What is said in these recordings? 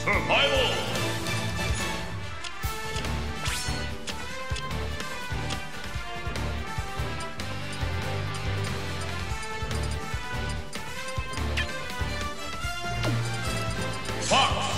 Survival! Fox!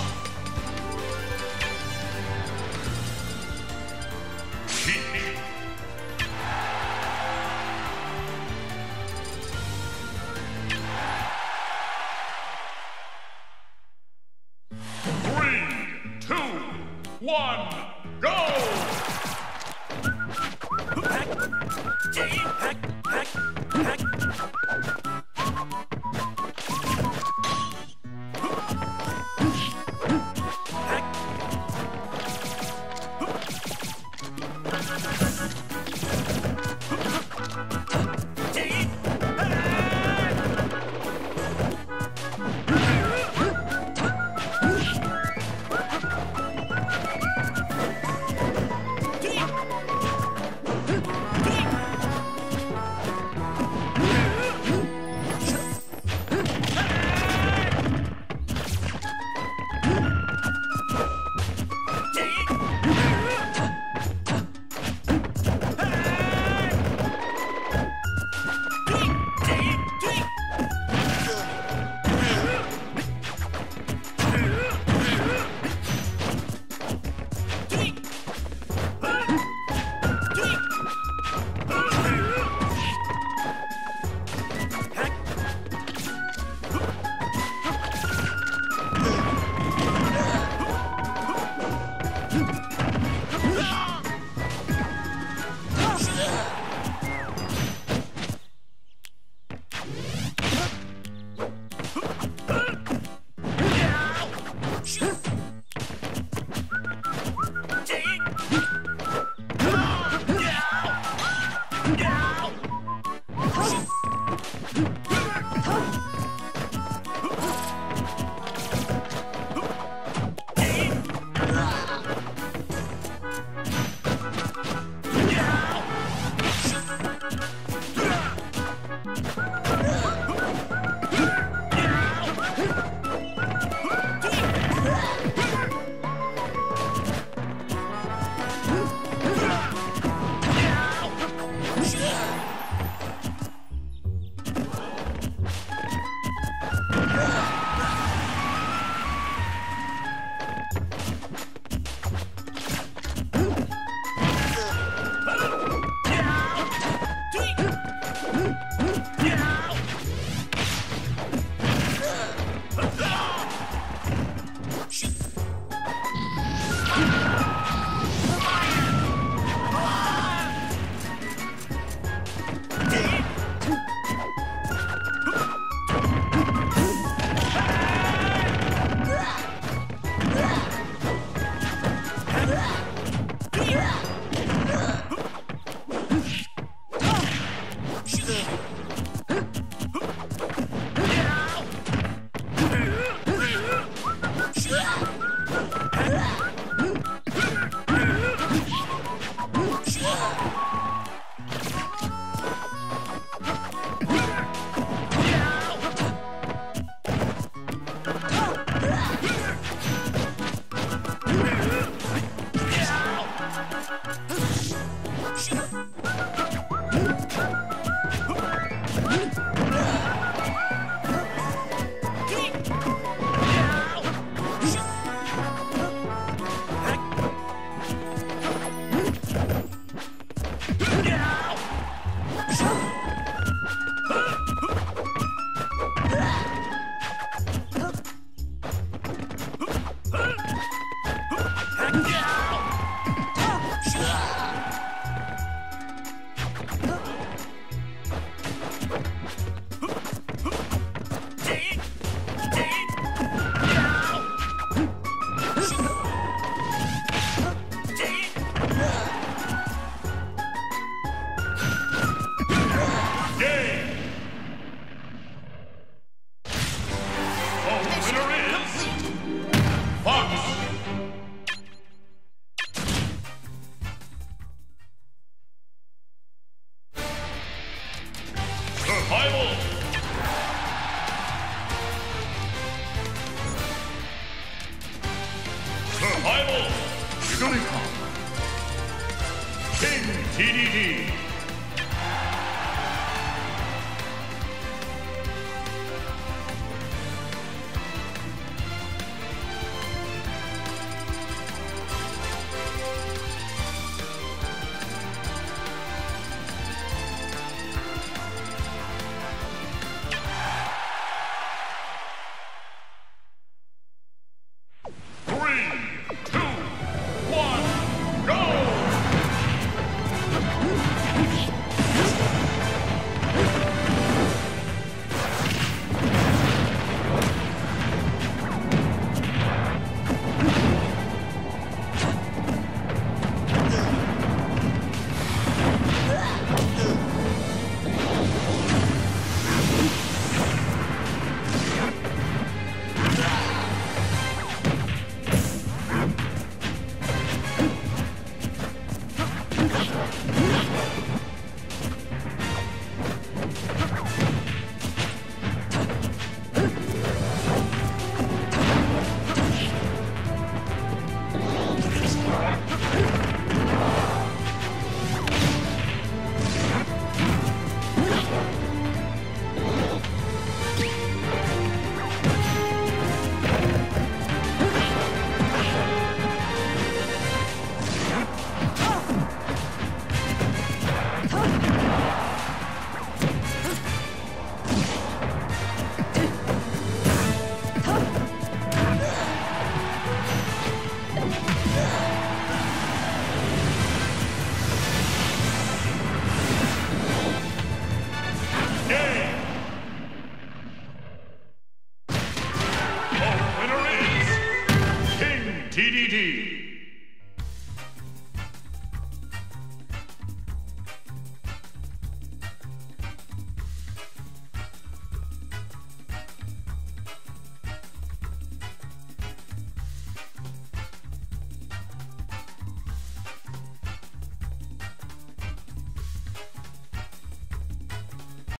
one, go! Hack, hack, hack, hack. TDD. TDD.